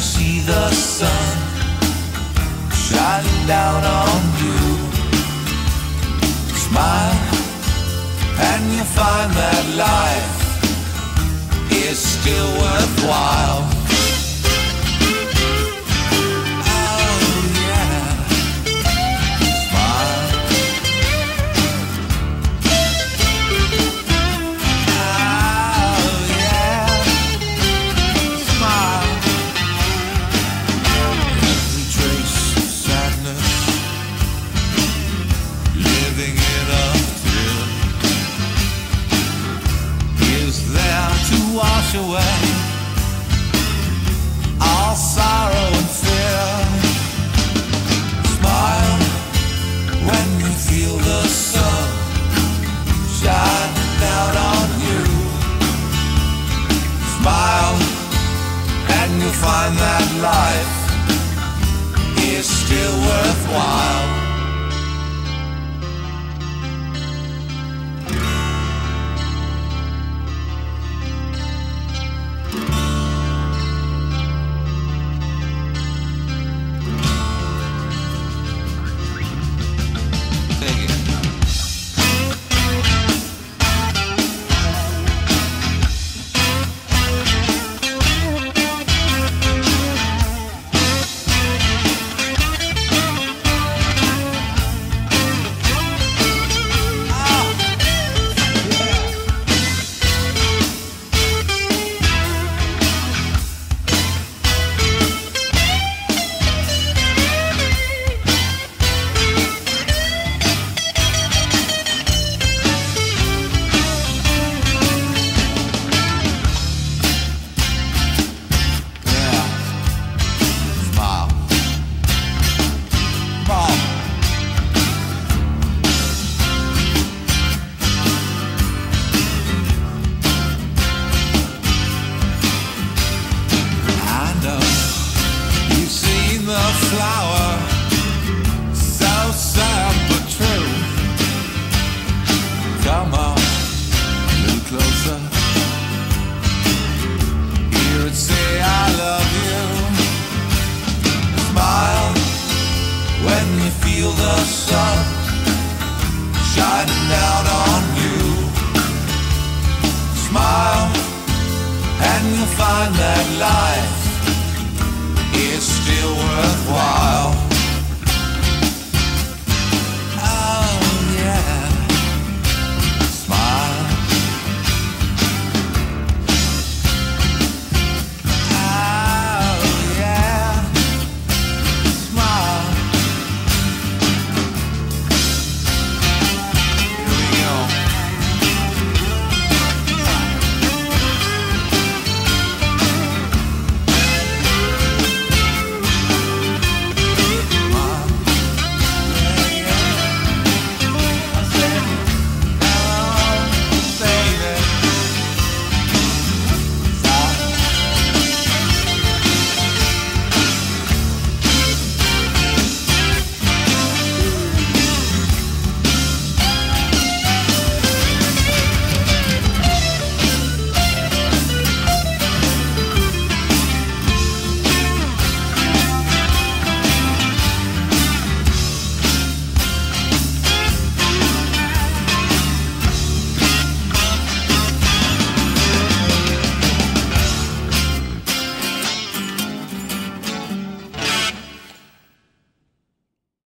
see the sun shining down on you. Smile and you find that life is still worthwhile. Wash away all sorrow and fear. Smile when you feel the sun shining down on you. Smile and you'll find that life is still worthwhile. Feel the sun